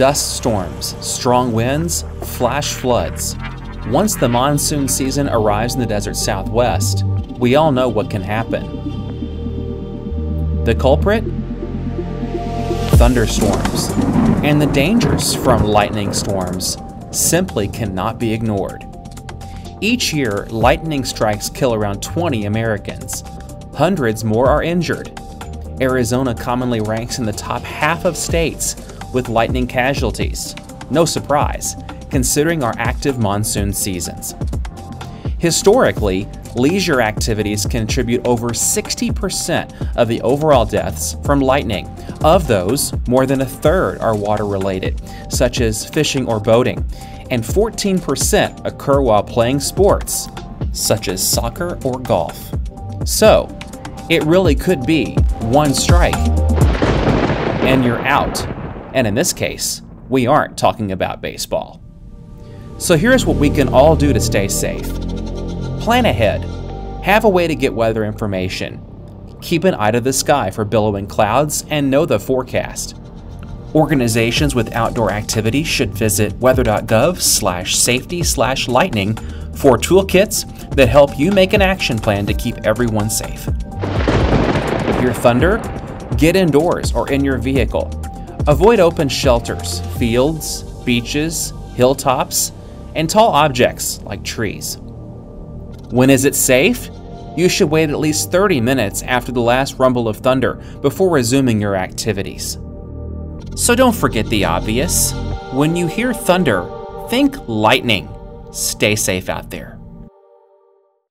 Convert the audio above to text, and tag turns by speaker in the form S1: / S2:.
S1: Dust storms, strong winds, flash floods. Once the monsoon season arrives in the desert southwest, we all know what can happen. The culprit? Thunderstorms. And the dangers from lightning storms simply cannot be ignored. Each year, lightning strikes kill around 20 Americans. Hundreds more are injured. Arizona commonly ranks in the top half of states with lightning casualties. No surprise, considering our active monsoon seasons. Historically, leisure activities contribute over 60% of the overall deaths from lightning. Of those, more than a third are water related, such as fishing or boating, and 14% occur while playing sports, such as soccer or golf. So, it really could be one strike and you're out. And in this case, we aren't talking about baseball. So here's what we can all do to stay safe. Plan ahead. Have a way to get weather information. Keep an eye to the sky for billowing clouds and know the forecast. Organizations with outdoor activities should visit weather.gov slash safety slash lightning for toolkits that help you make an action plan to keep everyone safe. Hear thunder? Get indoors or in your vehicle. Avoid open shelters, fields, beaches, hilltops, and tall objects like trees. When is it safe? You should wait at least 30 minutes after the last rumble of thunder before resuming your activities. So don't forget the obvious. When you hear thunder, think lightning. Stay safe out there.